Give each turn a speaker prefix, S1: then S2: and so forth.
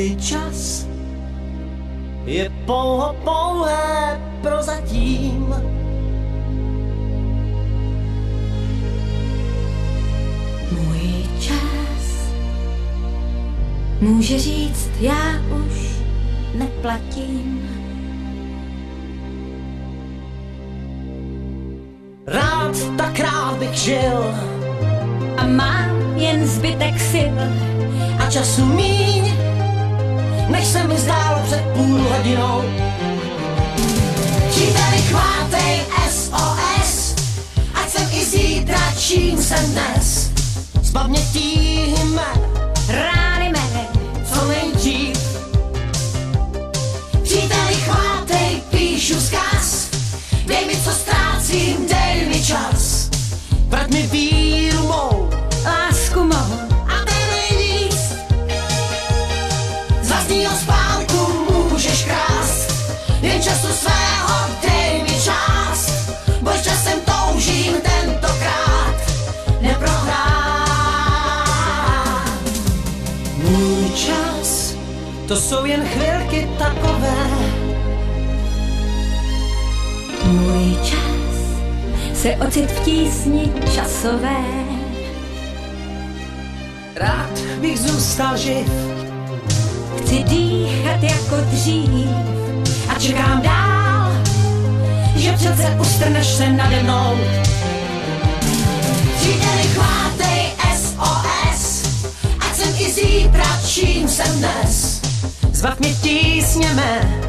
S1: Můj čas je pouho pouhé prozatím.
S2: Můj čas může říct, já už neplatím.
S1: Rád, tak rád bych žil
S2: A mám jen zbytek sil.
S1: a času míň, než se mi zdálo před půl hodinou. Příteli, chvátej SOS, ať jsem i zítra, čím jsem dnes. Zbav mě tíhme,
S2: Rány mé,
S1: co nejdřív. Příteli, chvátej, píšu zkaz, dej mi, co ztrácím, dej mi čas. Vrať mi víru vlastního spánku můžeš krást, jen času svého dej mi čas. Bož časem toužím tentokrát neprohrát. Můj čas, to jsou jen chvilky takové,
S2: můj čas se ocit v tísni časové.
S1: rád bych zůstal živ
S2: dýchat jako dřív
S1: a čekám dál, že přece ustrneš se nade mnou. Příteli, chvátej SOS, ať jsem i zítra, čím jsem dnes. Zbav mě tísněme,